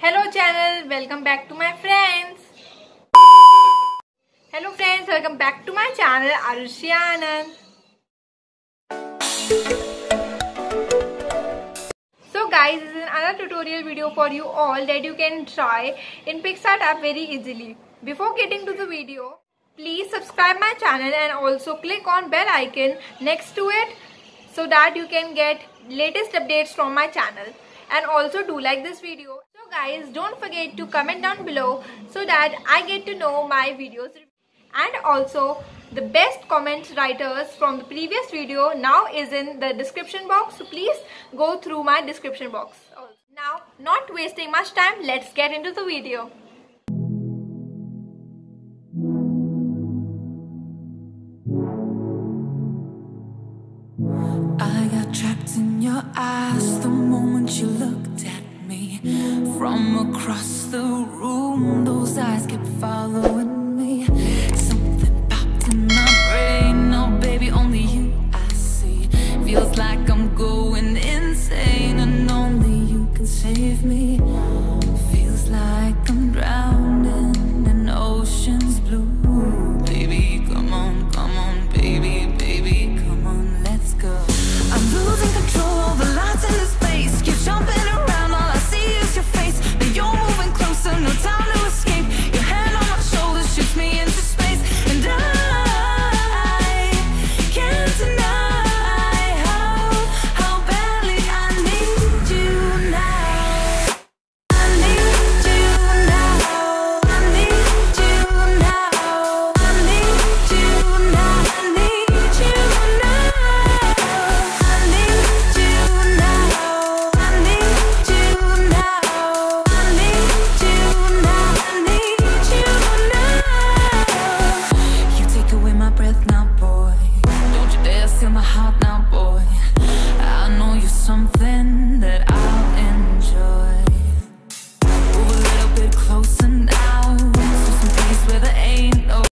Hello channel, welcome back to my friends. Hello friends, welcome back to my channel Arushi Anand. So guys, this is another tutorial video for you all that you can try in PicsArt app very easily. Before getting to the video, please subscribe my channel and also click on bell icon next to it so that you can get latest updates from my channel and also do like this video guys don't forget to comment down below so that i get to know my videos. And also the best comment writers from the previous video now is in the description box. So please go through my description box. Now not wasting much time let's get into the video. I got trapped in your eyes the moment you looked at from across the room Those eyes kept following me. Something popped in my brain. No, oh, baby, only you I see. Feels like I'm going insane And only you can save me. Feels like I'm drowning. dancing.